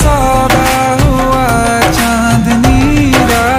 So.